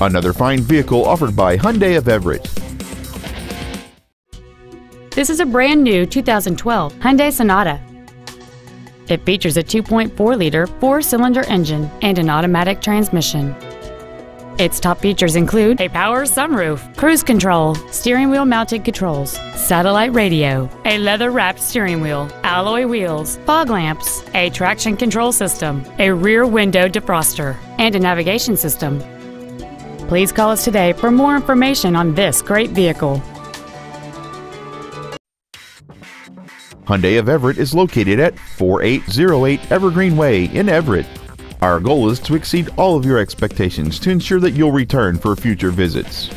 Another fine vehicle offered by Hyundai of Everett. This is a brand new 2012 Hyundai Sonata. It features a 2.4-liter four-cylinder engine and an automatic transmission. Its top features include a power sunroof, cruise control, steering wheel mounted controls, satellite radio, a leather wrapped steering wheel, alloy wheels, fog lamps, a traction control system, a rear window defroster, and a navigation system. Please call us today for more information on this great vehicle. Hyundai of Everett is located at 4808 Evergreen Way in Everett. Our goal is to exceed all of your expectations to ensure that you'll return for future visits.